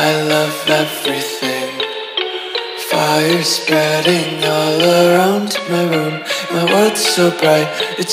I love everything. Fire spreading all around my room. My world's so bright. It's